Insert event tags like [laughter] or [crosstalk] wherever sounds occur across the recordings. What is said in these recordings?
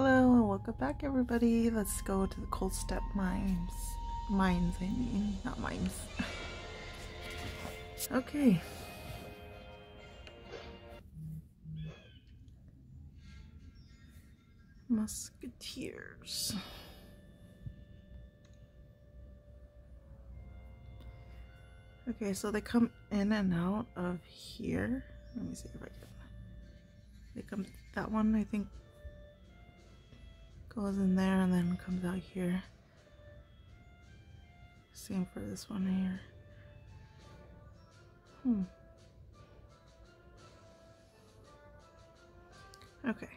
Hello and welcome back everybody. Let's go to the Coldstep Mines. Mines, I mean, not mines. [laughs] okay. Musketeers. Okay, so they come in and out of here. Let me see if I can. They come, that one I think goes in there and then comes out here. Same for this one here. Hmm. Okay.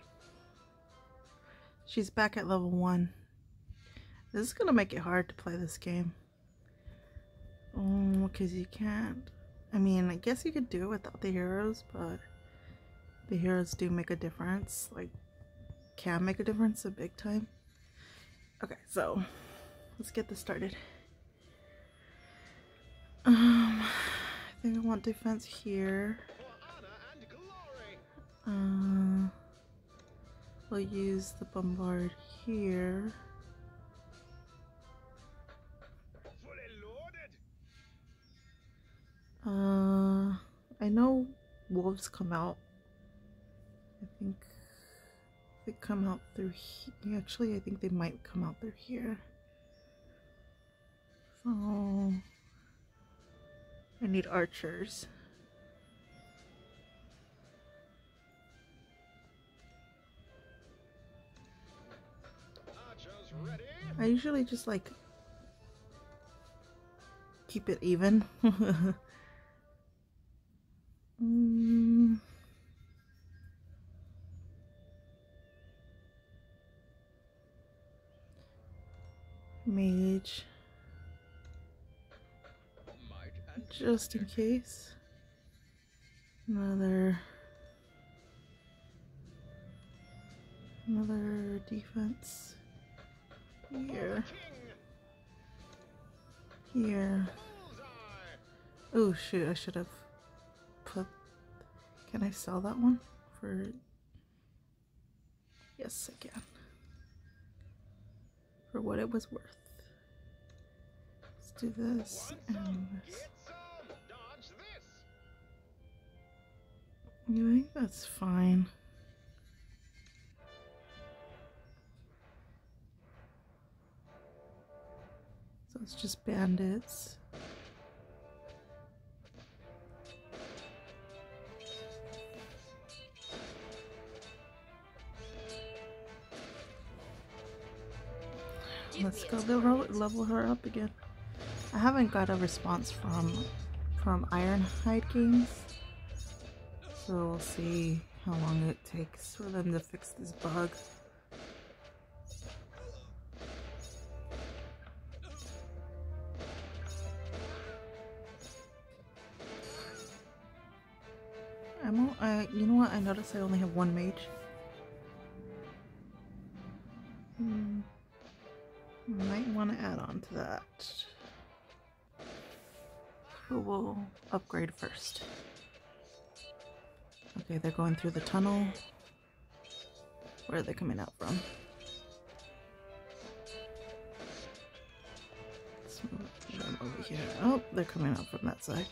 She's back at level one. This is gonna make it hard to play this game. Oh, because you can't. I mean, I guess you could do it without the heroes, but the heroes do make a difference. Like, can make a difference a big time. Okay, so let's get this started. Um, I think I want defense here. Uh, we'll use the bombard here. Uh, I know wolves come out. I think they come out through here. Actually, I think they might come out through here. So, I need archers. I usually just like keep it even. [laughs] mm. Mage. Just in case. Another another defense here. Here. Oh shoot, I should have put can I sell that one for yes can for what it was worth do this and this You think that's fine? So it's just bandits. Let's go level, level her up again. I haven't got a response from from Ironhide Games. So we'll see how long it takes for them to fix this bug. I'm, I, you know what? I noticed I only have one mage. Hmm. Might want to add on to that. But we'll upgrade first. Okay, they're going through the tunnel. Where are they coming out from? Let's move them over here. Oh, they're coming out from that side.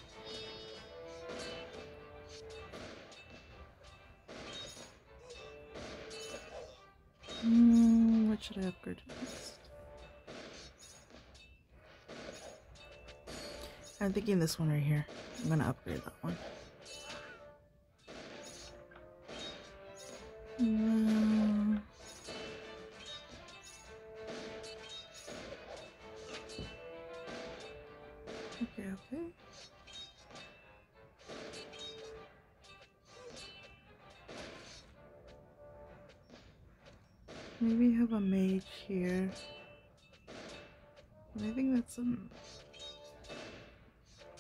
Mm, what should I upgrade I'm thinking this one right here. I'm gonna upgrade that one. Mm. Okay, okay. Maybe have a mage here. I think that's some.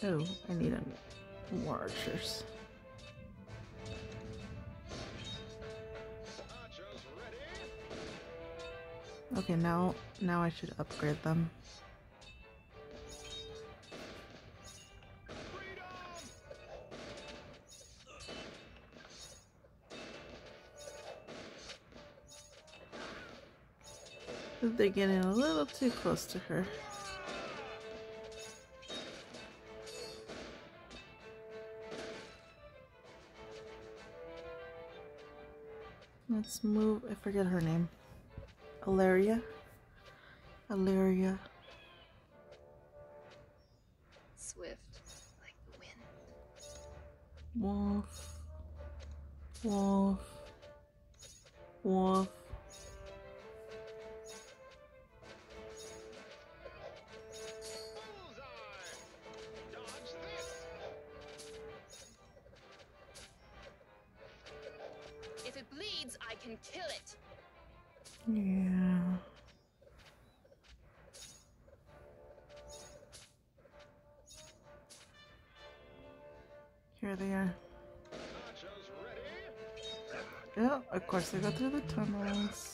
Oh, I need more archers. Okay, now now I should upgrade them. They're getting a little too close to her. Let's move. I forget her name. Alleria. Alleria. Swift, like the wind. Wolf. Wolf. Wolf. Go through the tunnels.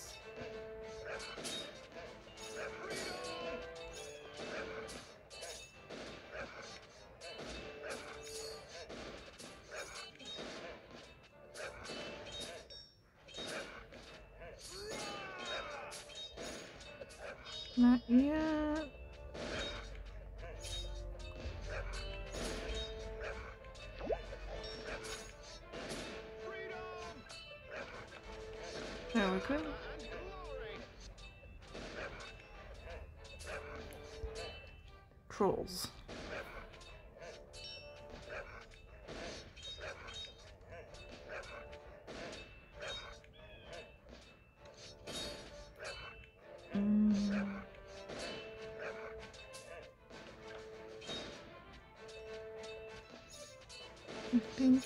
Think.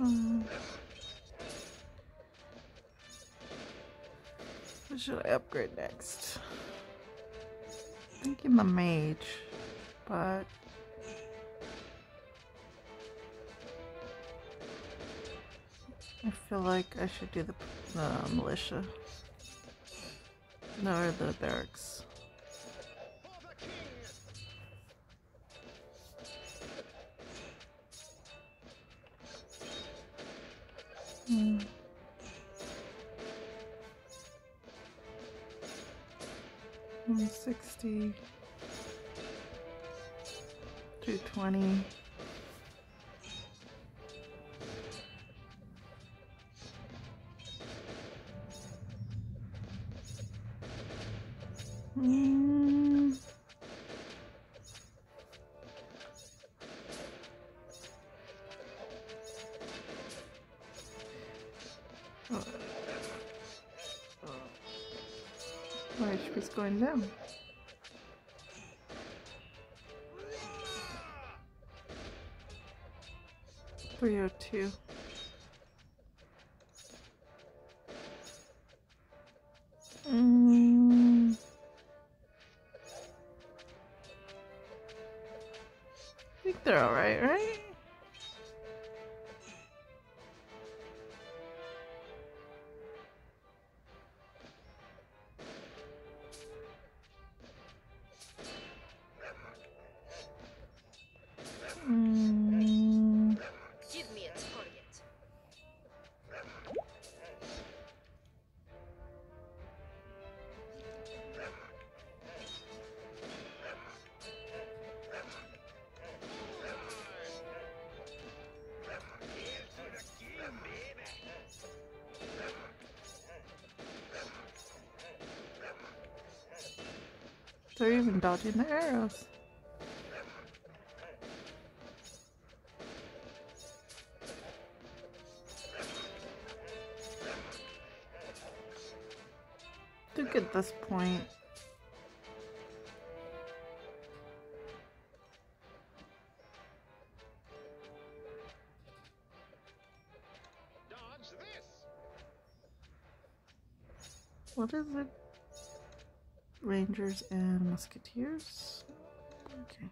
Um, what should I upgrade next? Thinking the mage, but feel like I should do the, the militia. No, the barracks. Hmm. One sixty. They're even dodging the arrows. Think at this point, what is it? Rangers and Musketeers? Okay.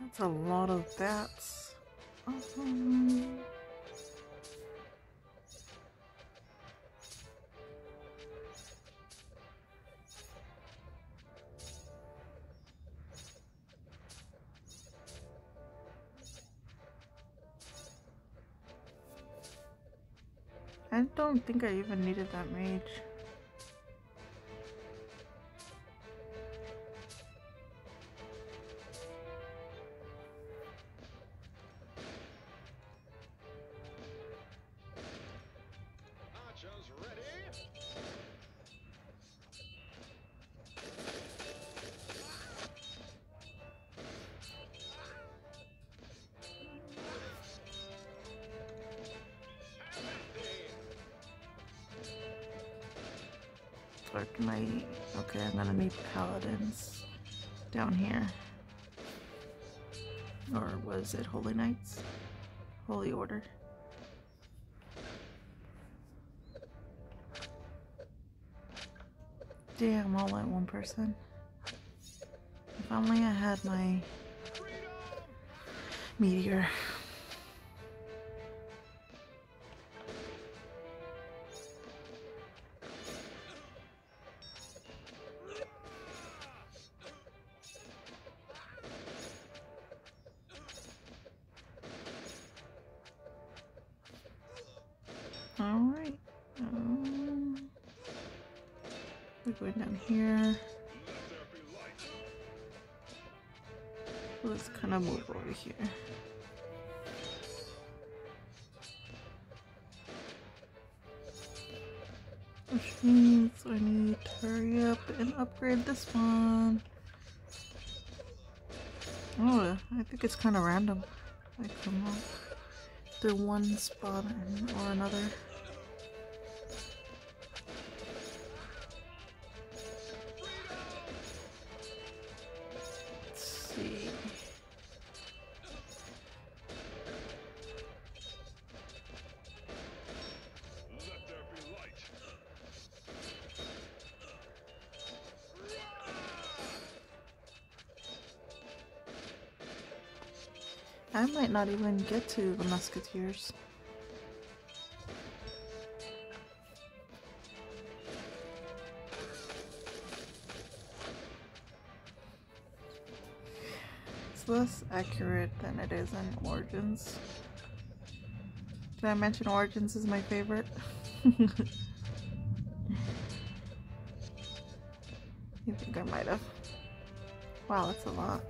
That's a lot of bats. Um, think I even needed that mage. Down here. Or was it Holy Knights? Holy Order. Damn, all at one person. If only I had my meteor. It's kind of random. I come up through one spot or another. Not even get to the Musketeers. It's less accurate than it is in Origins. Did I mention Origins is my favorite? [laughs] you think I might have? Wow, that's a lot.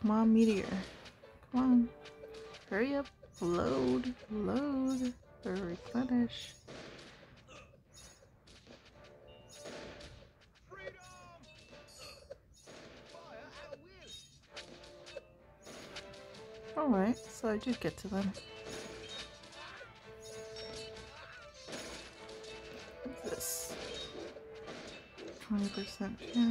Come on, meteor. Come on. Hurry up. Load. Load. Or replenish. Alright, so I did get to them. What's this? 20% chance.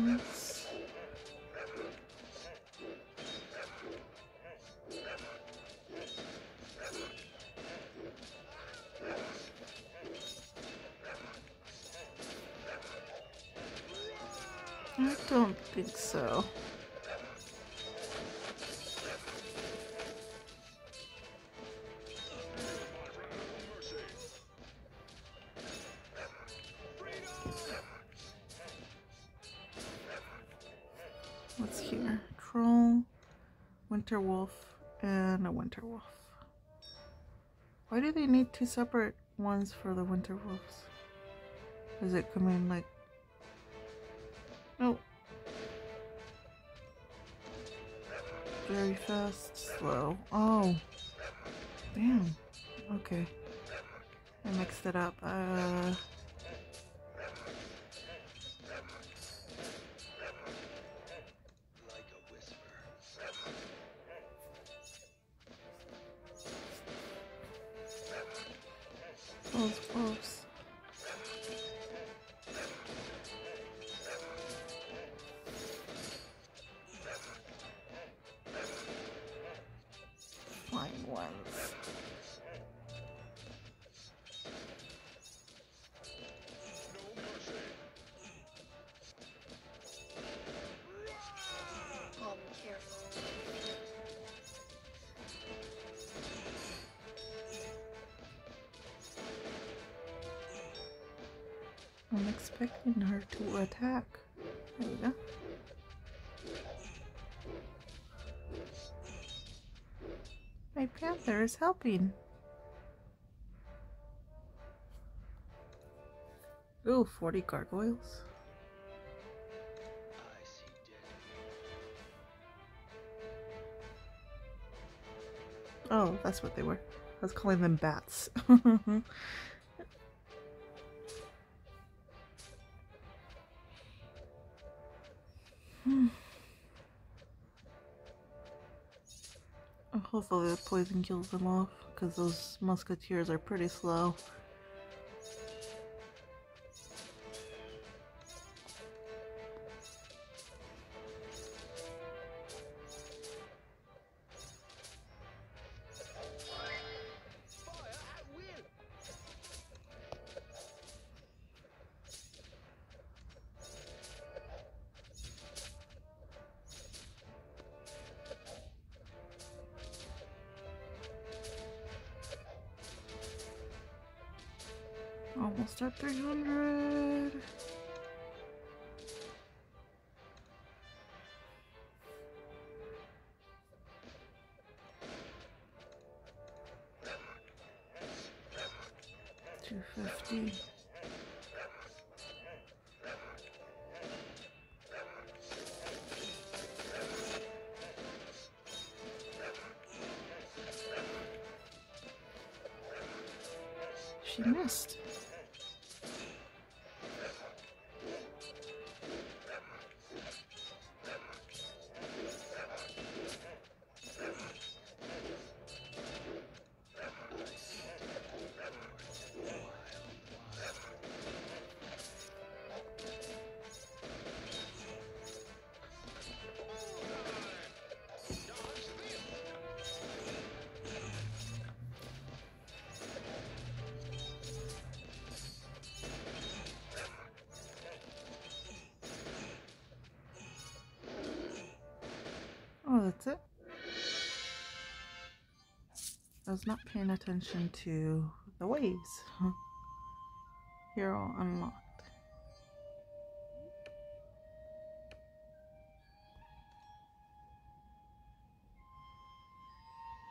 Winter Wolf, and a Winter Wolf. Why do they need two separate ones for the Winter Wolves? Does it come in like. Oh. Very fast, slow. Oh. Damn. Okay. I mixed it up. Uh. I'm expecting her to attack. There we go. My panther is helping. Ooh, 40 gargoyles. Oh, that's what they were. I was calling them bats. [laughs] Hopefully the poison kills them off, because those musketeers are pretty slow. Almost at I was not paying attention to the waves. [laughs] Hero unlocked.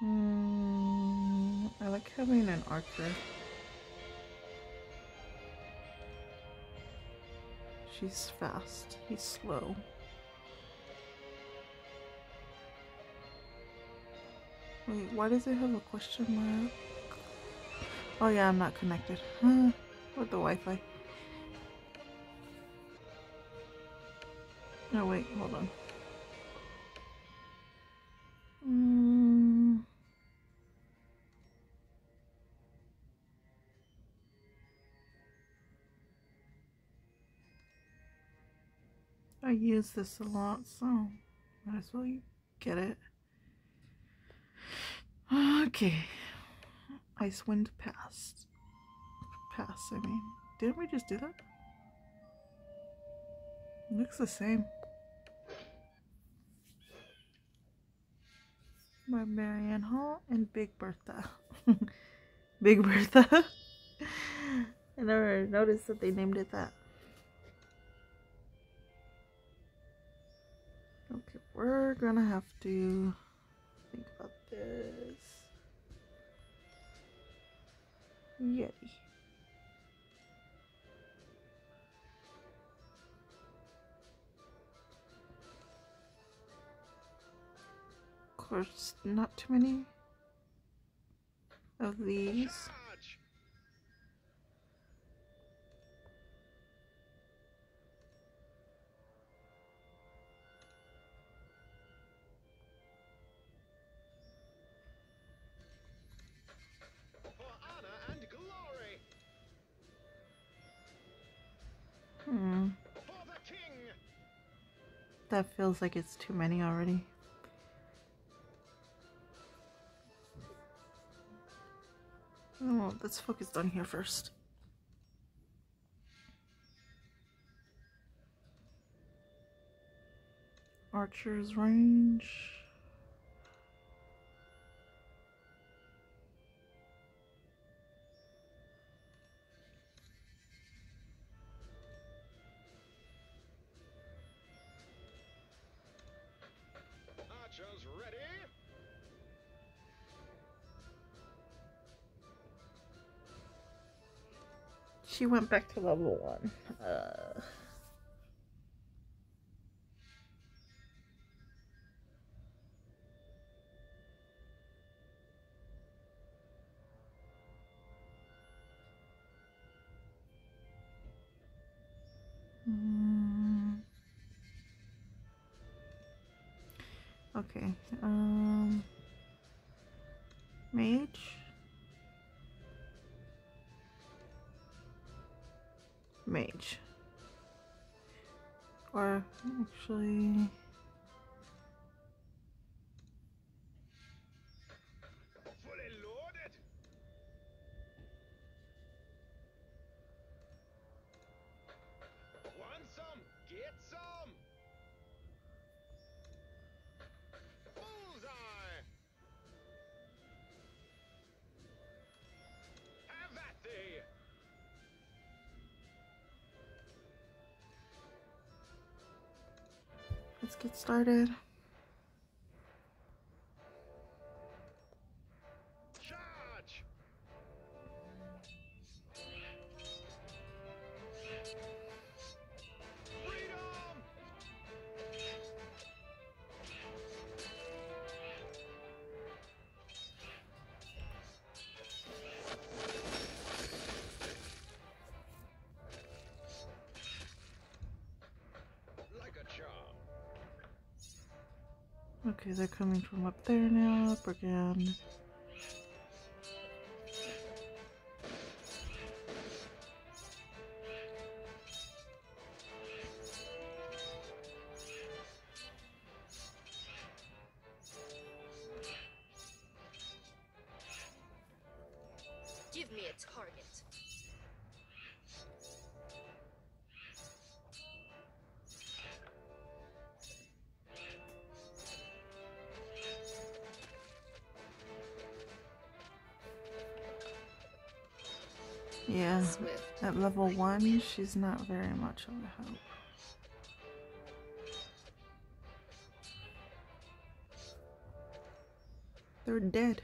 Hmm, I like having an archer. She's fast. He's slow. Wait, why does it have a question mark? Oh yeah, I'm not connected. Huh, with the Wi-Fi. No, wait, hold on. Mm. I use this a lot, so might as well get it. Okay. Icewind Pass. Pass, I mean. Didn't we just do that? looks the same. Barbarian Hall and Big Bertha. [laughs] Big Bertha. [laughs] I never noticed that they named it that. Okay, we're gonna have to this. Yeti. Of course, not too many of these. That feels like it's too many already. Oh, let's focus down here first. Archer's range. She went back to level one. Uh, actually, let's get started. Okay, they're coming from up there now, up again. Level one, she's not very much of a help. They're dead.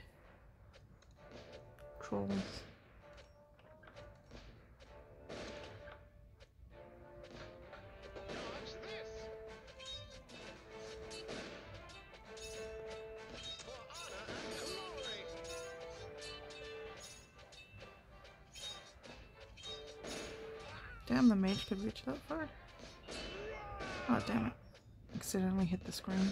Accidentally hit the screen.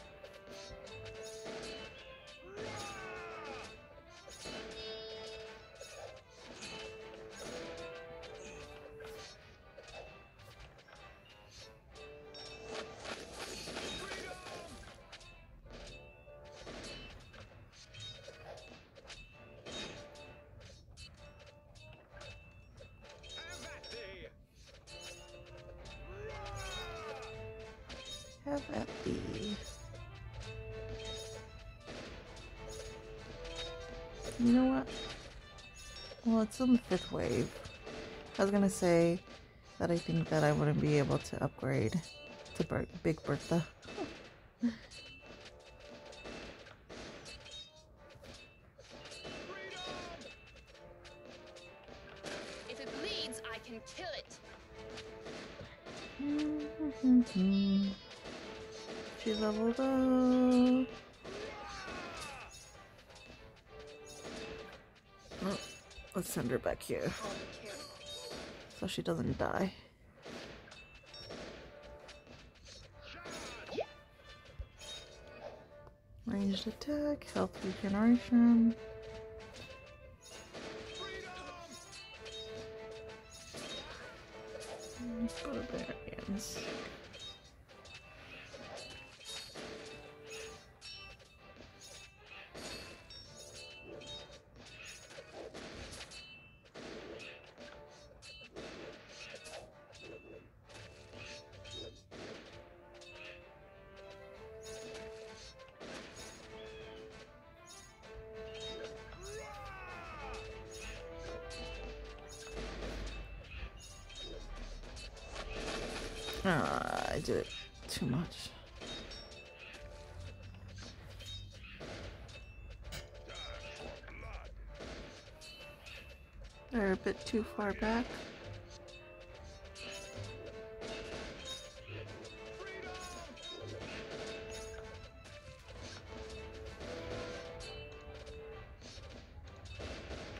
On the fifth wave. I was gonna say that I think that I wouldn't be able to upgrade to Big Bertha. Back here so she doesn't die. Ranged attack, health regeneration. Ah, I did it too much. They're a bit too far back.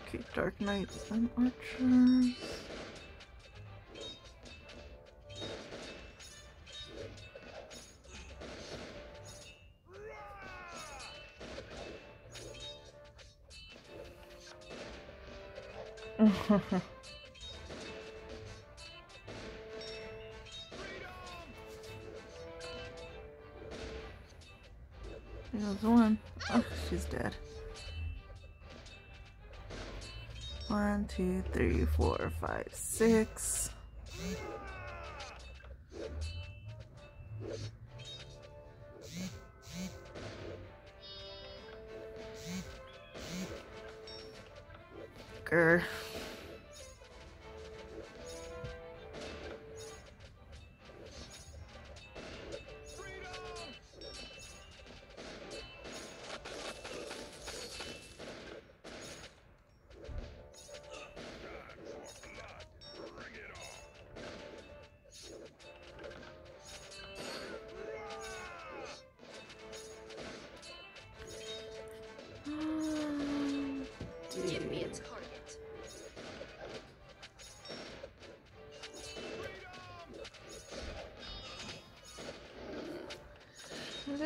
Okay, Dark Knights and Archers. Sim.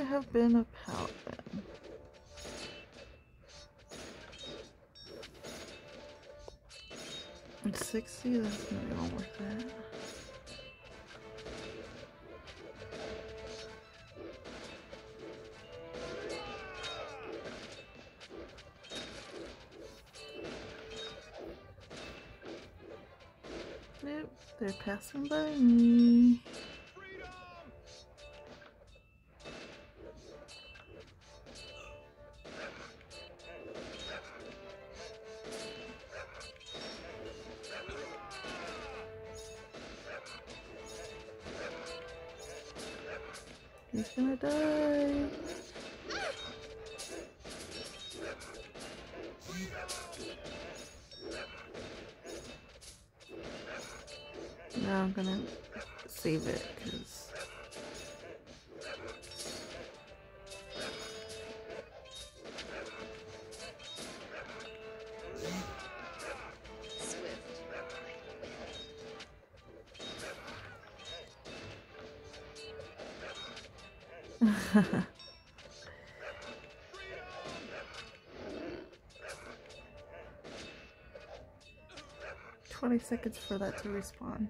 Have been a paladin? It's 60, that's not even worth it. Nope, they're passing by me. Save it because twenty seconds for that to respawn.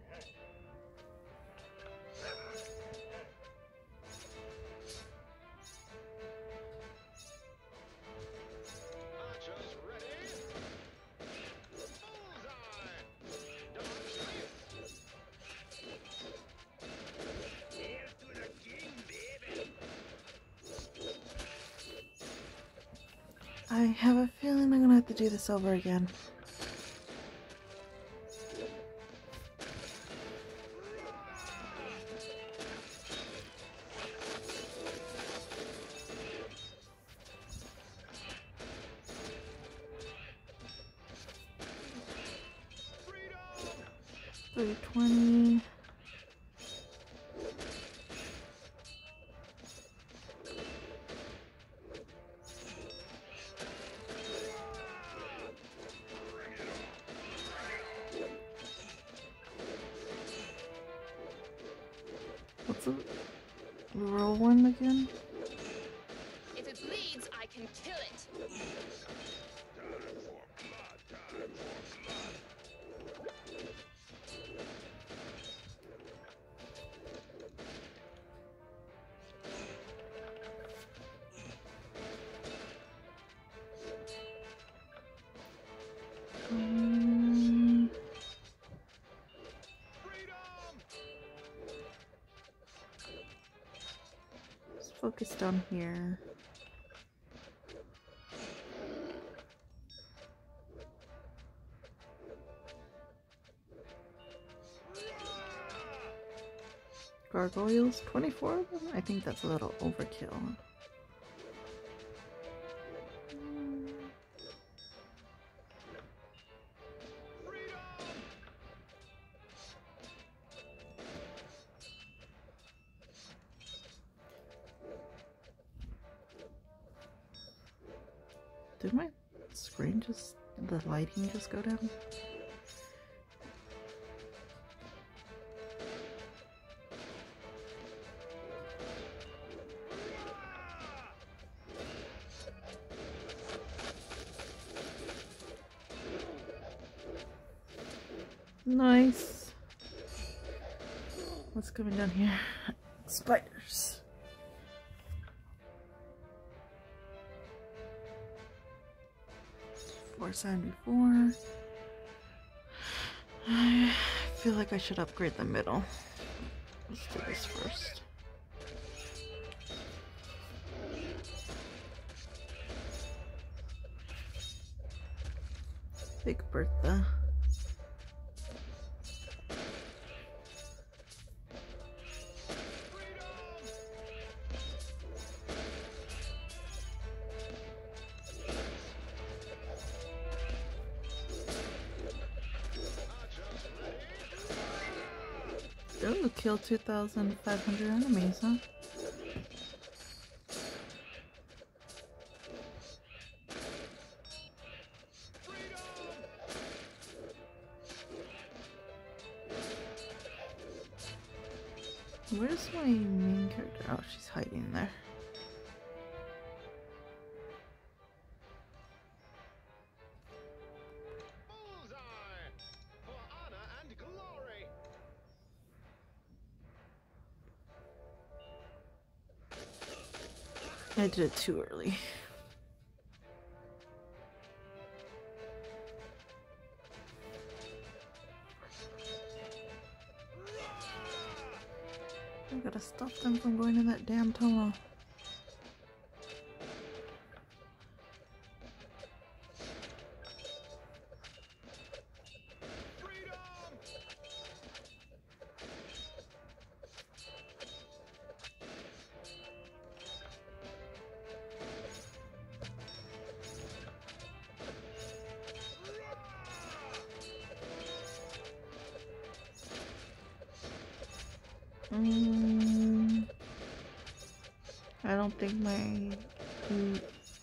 Over again. Again? Let's focus down here. Gargoyles, 24 of them? I think that's a little overkill. Lighting just go down? Nice. What's coming down here? Seventy four. [sighs] I feel like I should upgrade the middle. 2,500 enemies, huh? Where's my main character? Oh, she's hiding there. I did it too early. I gotta stop them from going in that damn tunnel. Don't think my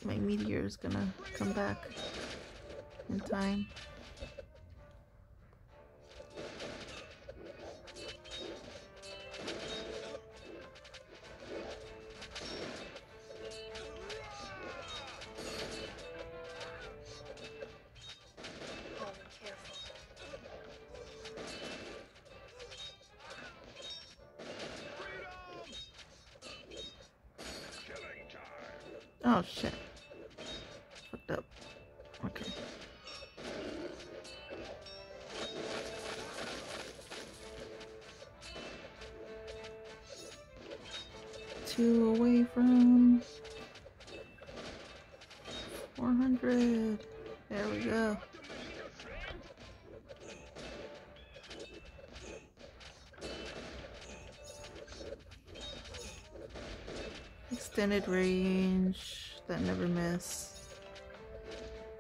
my meteor is gonna come back in time. Two away from 400. There we go. Extended range that never miss.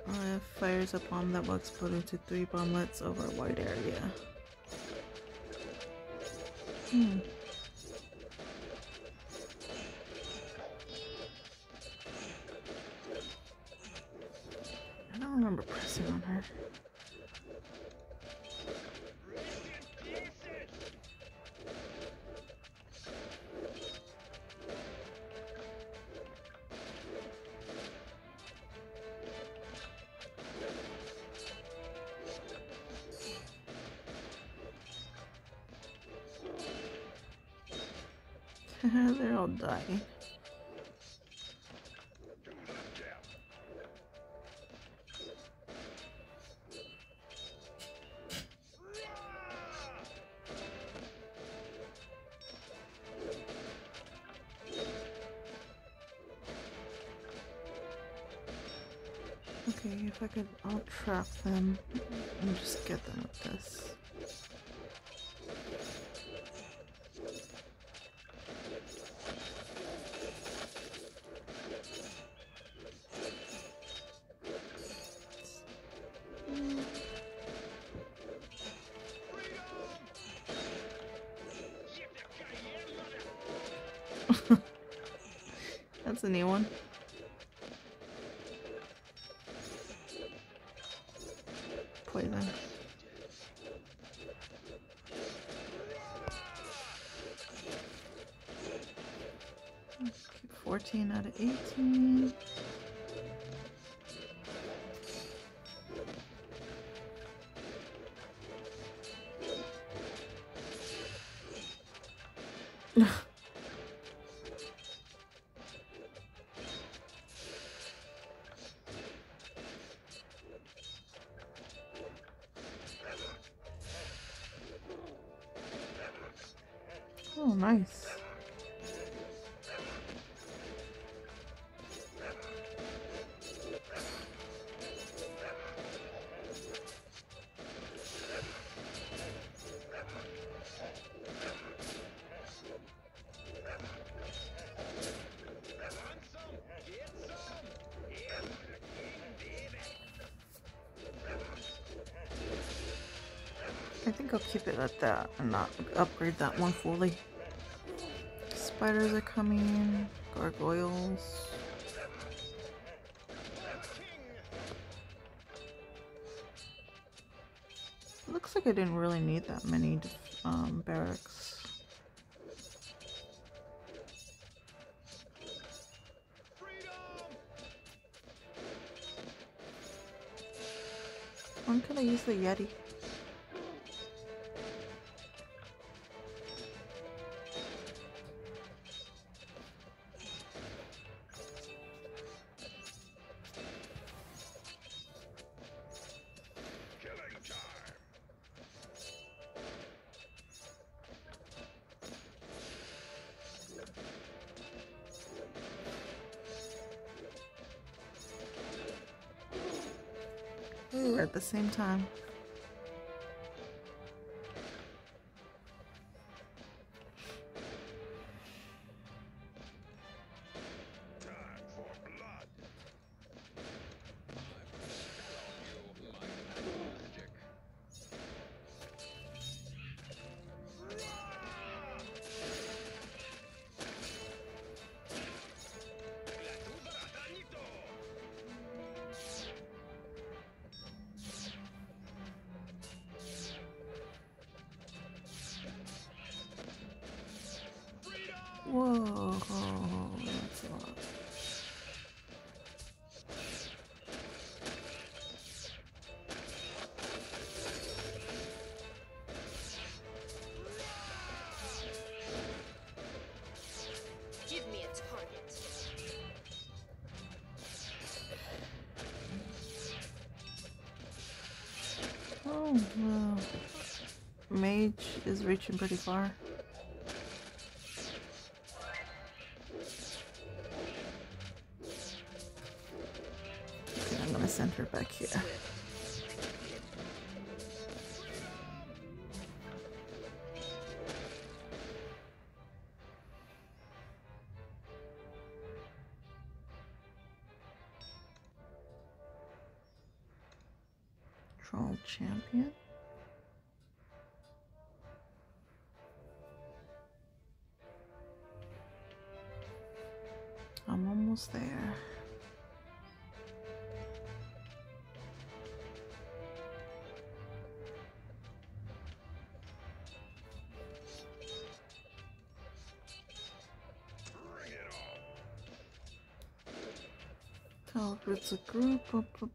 Uh, fires a bomb that will explode into three bomblets over a wide area. Hmm. Don't remember pressing on her. Trap them and just get them with this. [laughs] That's a new one. 14 out of 18. [laughs] Oh, nice. Keep it at that and not upgrade that one fully. Spiders are coming, gargoyles. Looks like I didn't really need that many um, barracks. When can I use the Yeti? Same time. Mage is reaching pretty far.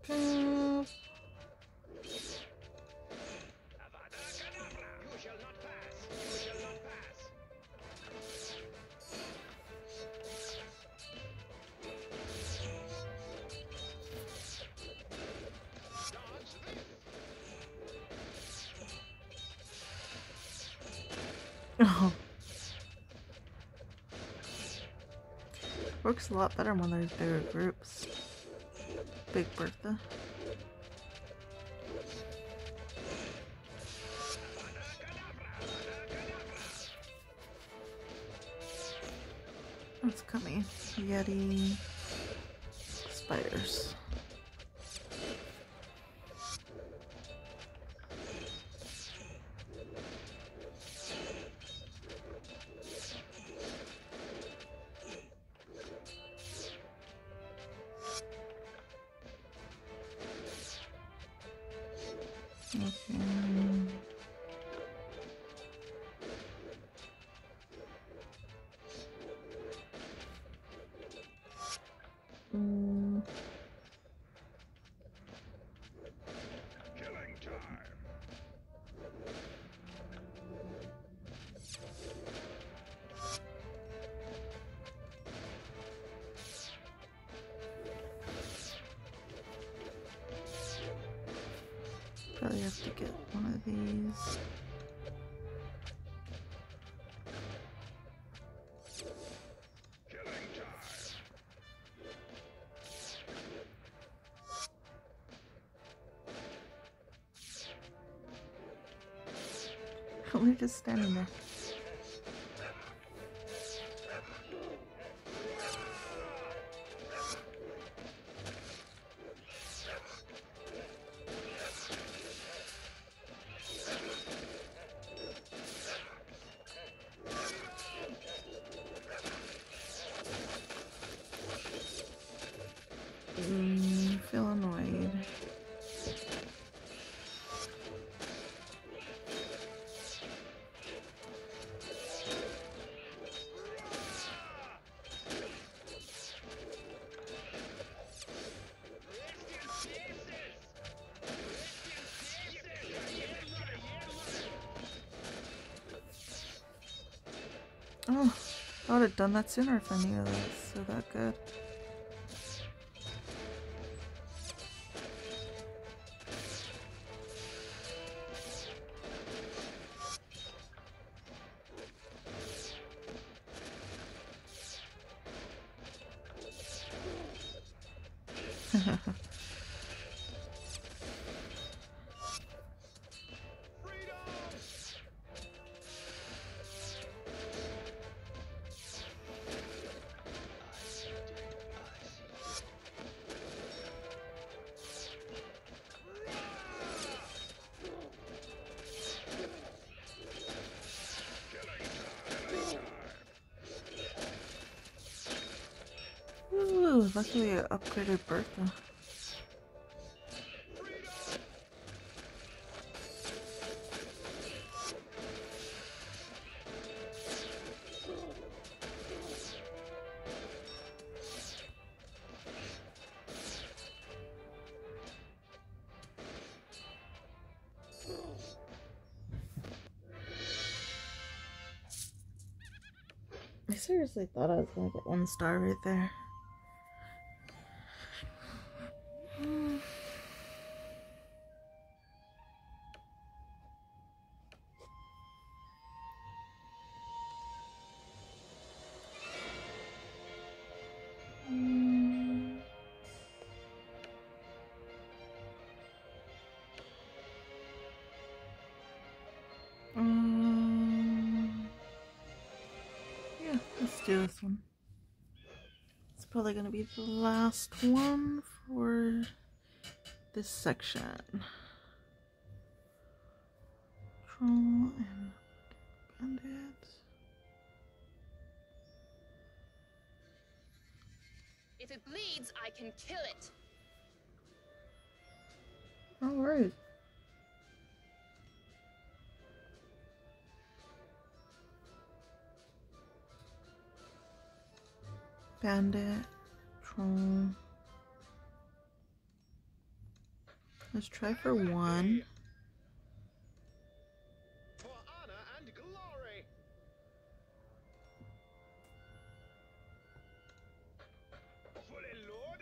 This! [laughs] Oh. Works a lot better when there's bigger groups. Big Bertha. What's coming? Yeti. Probably have to get one of these. [laughs] We're just standing there. I would have done that sooner if I knew was so that good. Luckily I upgraded Bertha. I seriously thought I was gonna get one star right there. One. It's probably gonna be the last one for this section. Bandit. Troll. Let's try for one.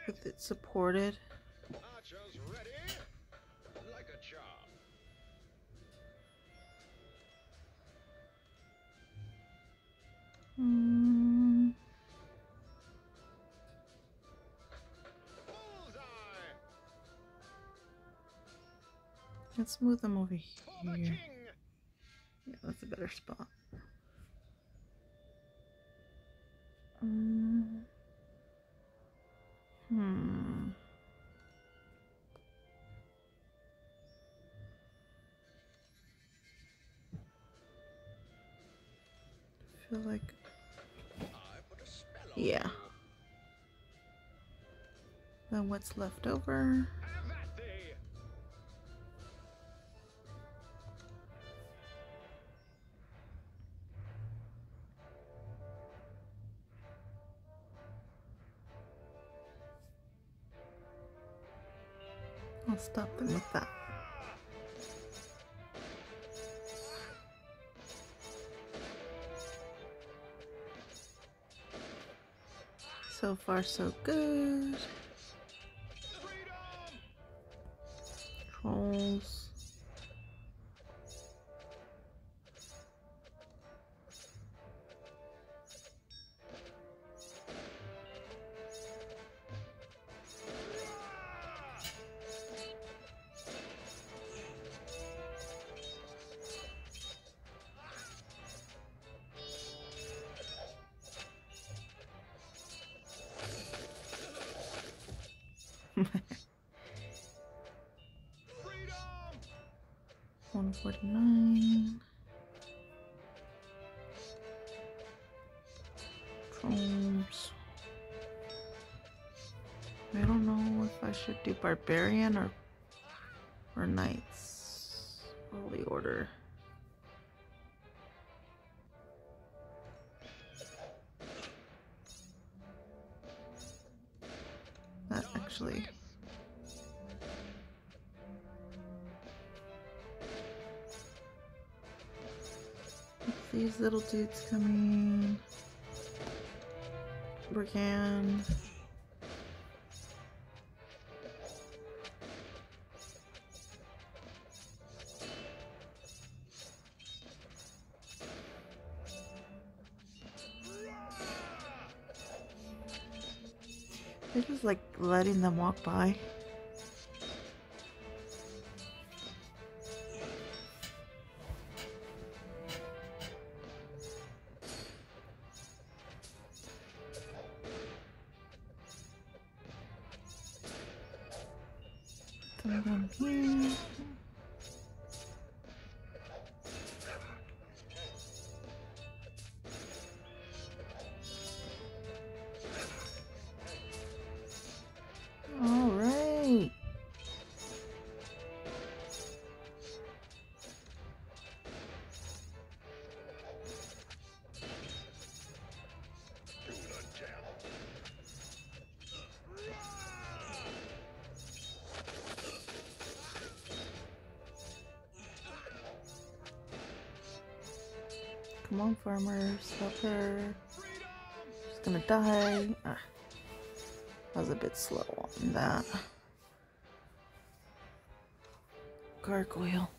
With it supported. Archers let's move them over here. Yeah, that's a better spot. Um, hmm. feel like I put a spell on Yeah. then what's left over? Far, so good. Barbarian or or knights. Holy order. That actually These little dudes coming. Brigand. They're just like letting them walk by. Farmers, help her. She's gonna die. Ah, I was a bit slow on that. Gargoyle.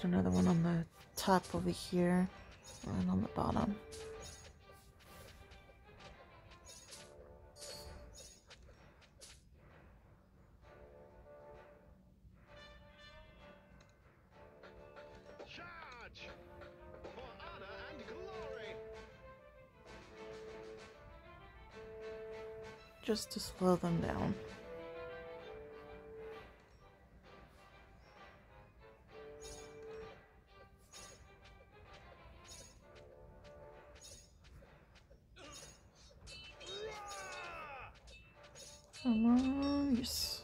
add another one on the top over here and on the bottom. Just to slow them down. Yes.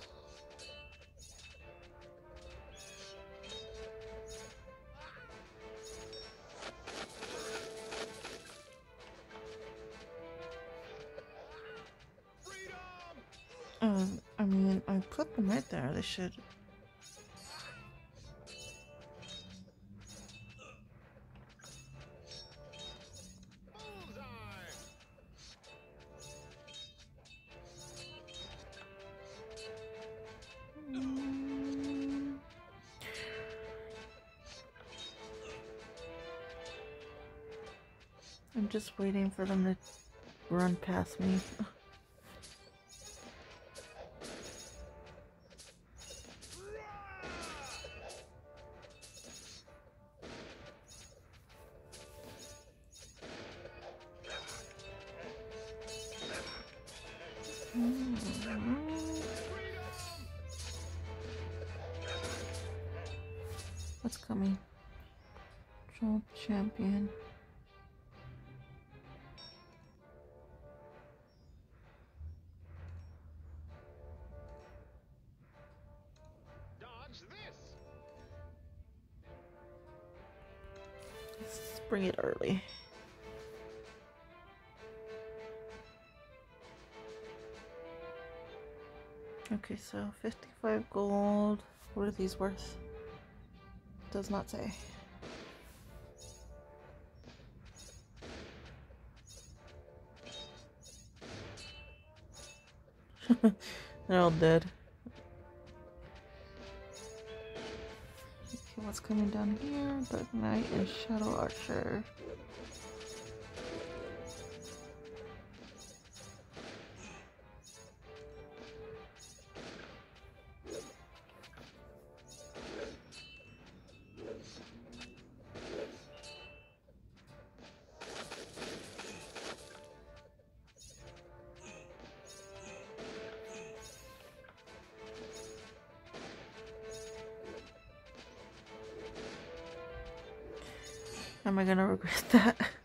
Um, I mean, I put them right there. They should. Waiting for them to run past me. Bring it early. Okay, so 55 gold. What are these worth? Does not say. [laughs] They're all dead. Coming down here? Dark Knight and Shadow Archer. Am I gonna regret that? [laughs]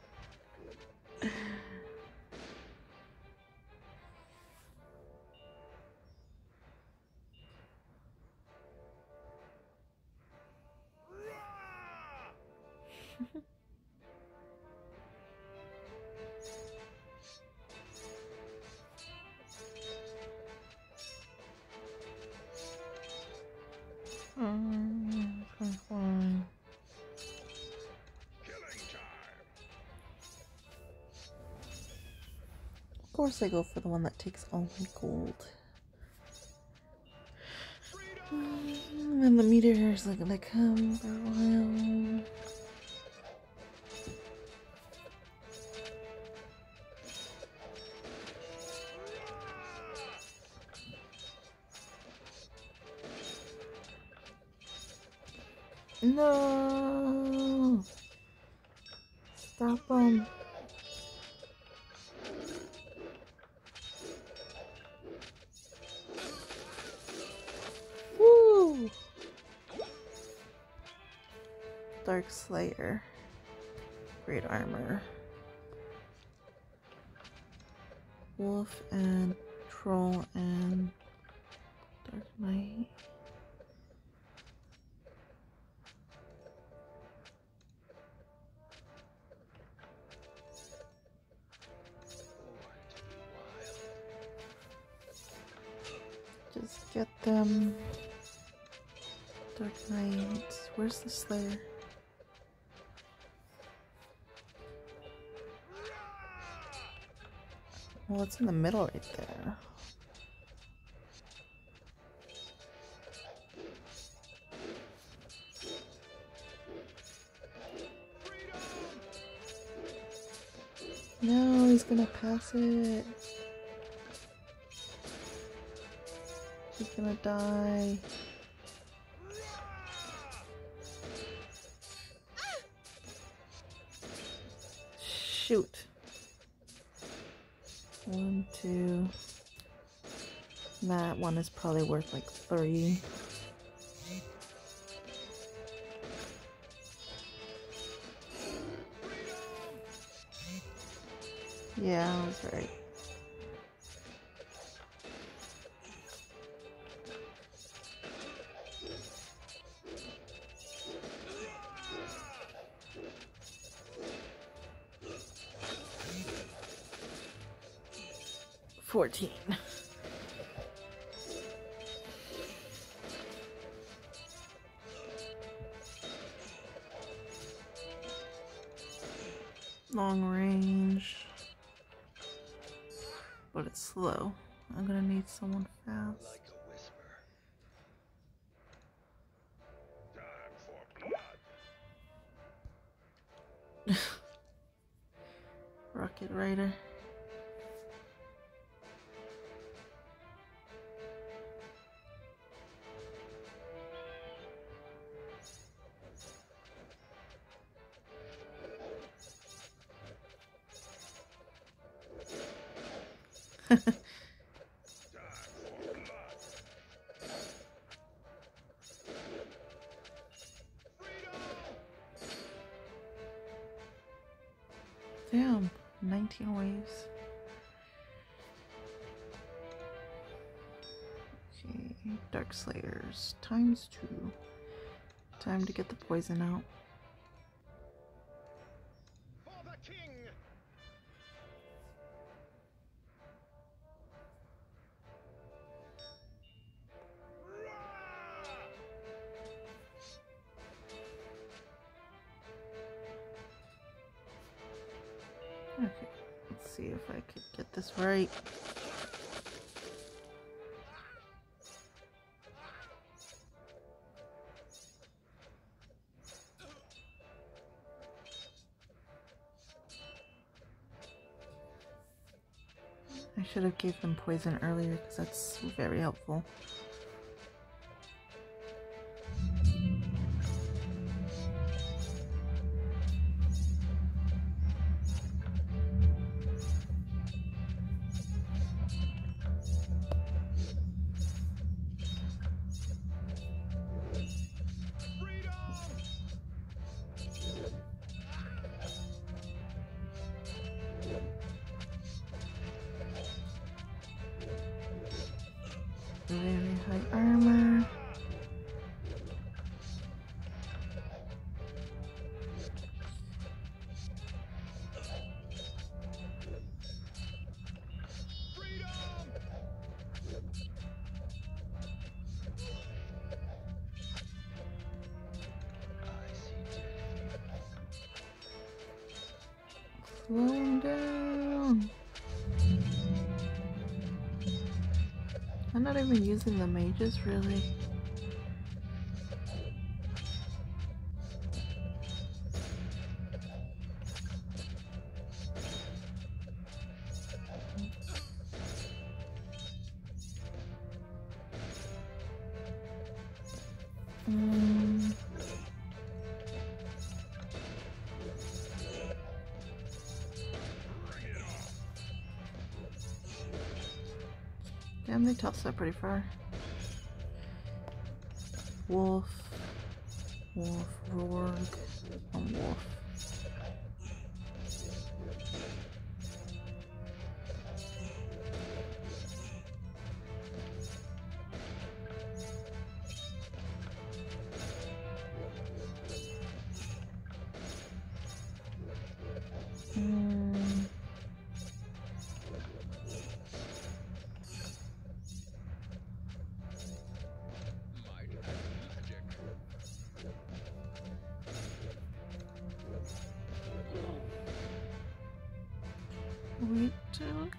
I go for the one that takes all my gold. Mm, and then the meteors are gonna come for um, a while. Well, it's in the middle right there. No, he's gonna pass it. He's gonna die. Shoot. One is probably worth like three. Yeah, I was right. Fourteen. Times two. Time to get the poison out. Okay, let's see if I could get this right. Should have gave them poison earlier because that's very helpful. Mages, really. Mm. Damn, they tossed that pretty far. Wolf. Wolf. Rourke. It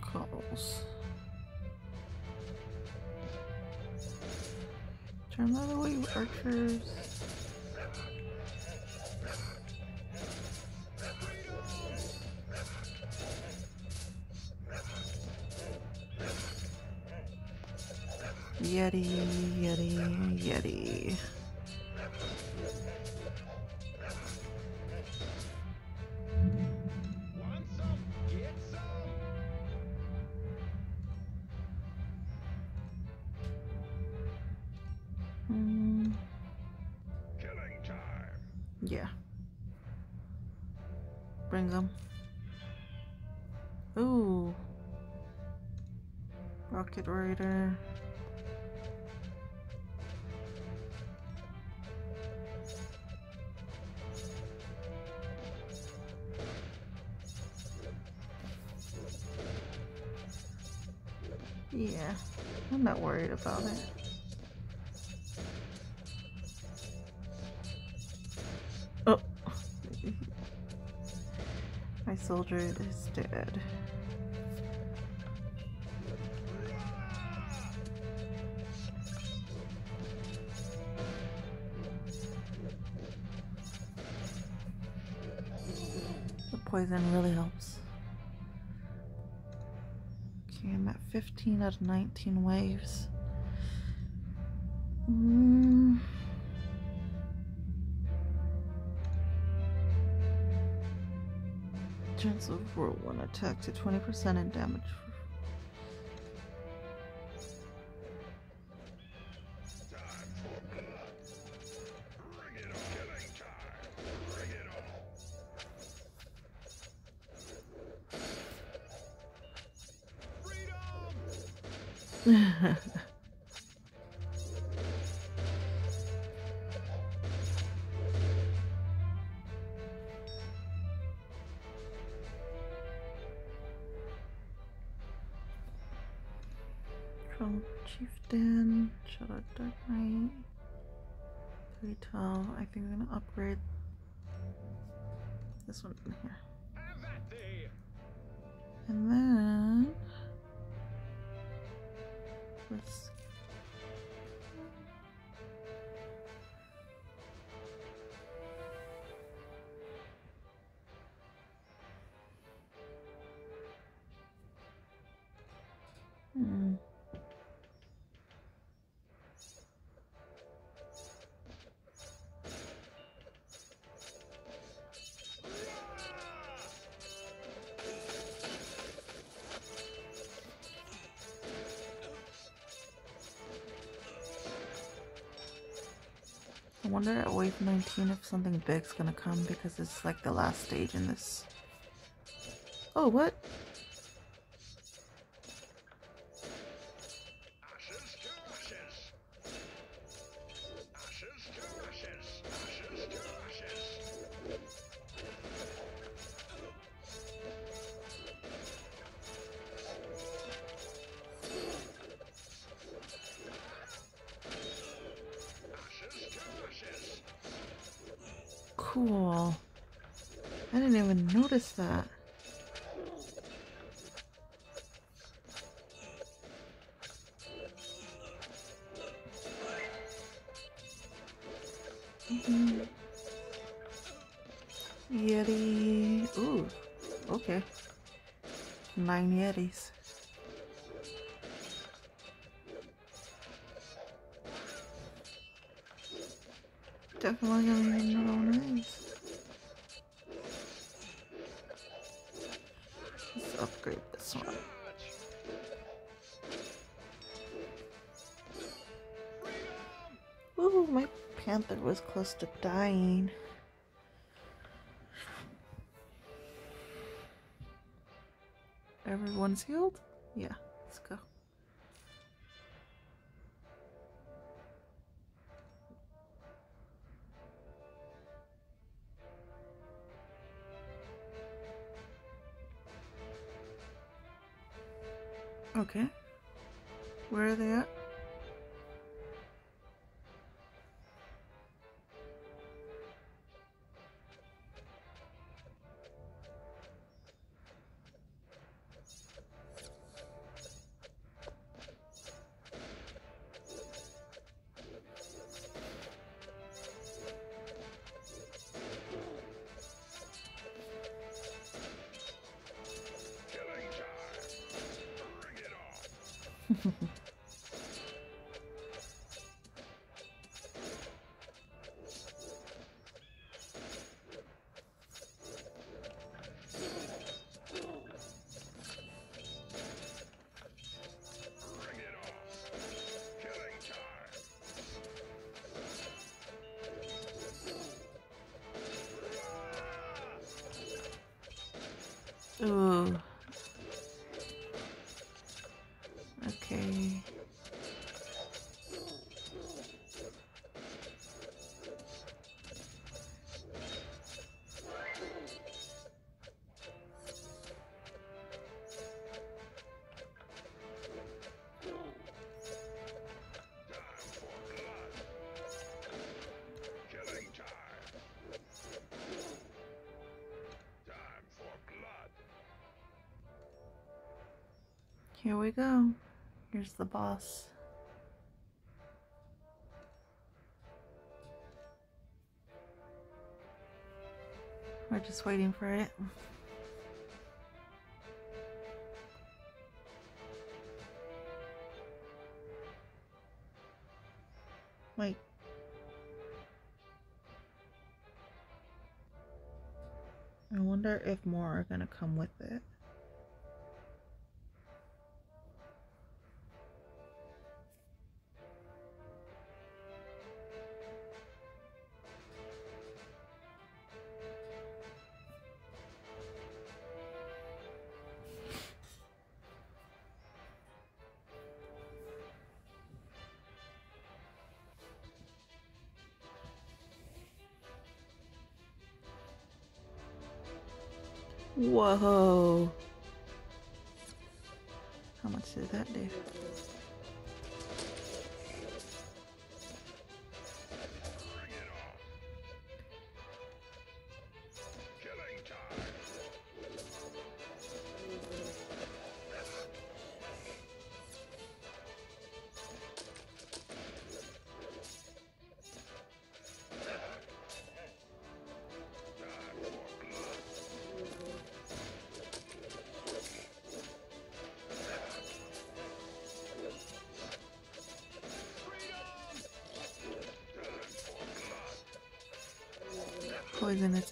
calls. Turn that away, archers. Yeti, Yeti, Yeti. Raider. Yeah, I'm not worried about it. Oh, my soldier is dead. The poison really helps. Okay, I'm at 15 out of 19 waves. Mm. Chance of roll one attack to 20% and damage. Wonder at wave 19 if something big's gonna come because it's like the last stage in this. Oh, what? Okay. Nine Yetis. Definitely gonna need another one of these. Let's upgrade this one. Ooh, my panther was close to dying. Everyone's healed? Yeah, let's go. Okay. Where are they at? Here we go. Here's the boss. We're just waiting for it. Wait. I wonder if more are gonna come with it. Whoa. How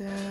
Poison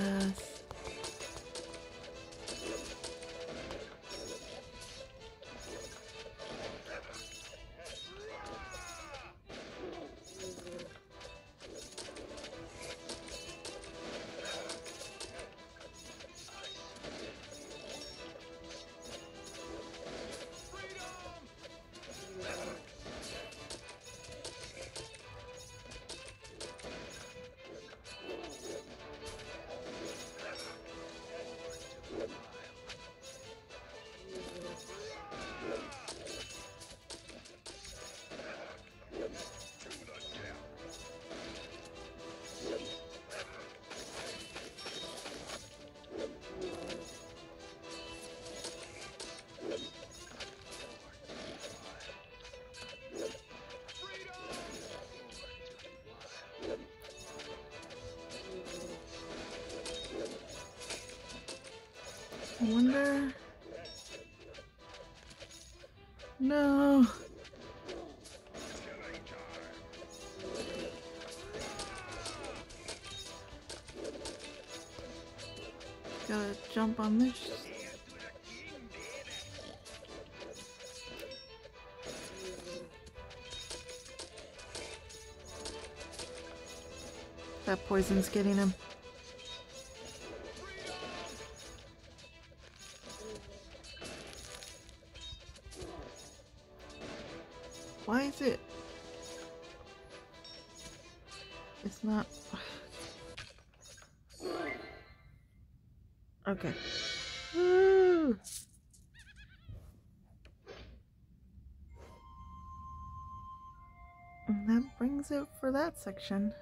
I wonder. No. Gotta jump on this. That poison's getting him. Section.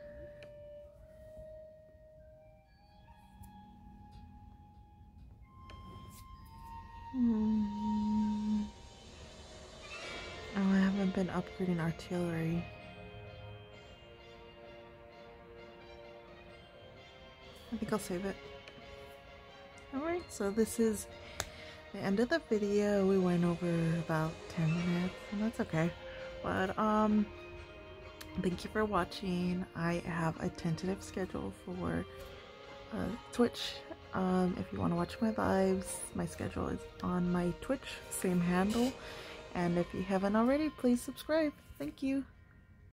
Hmm. Oh, I haven't been upgrading artillery. I think I'll save it. Alright, so this is the end of the video. We went over about 10 minutes, and that's okay. But, um, thank you for watching. I have a tentative schedule for uh, Twitch. Um, if you want to watch my lives, my schedule is on my Twitch, same handle. And if you haven't already, please subscribe. Thank you.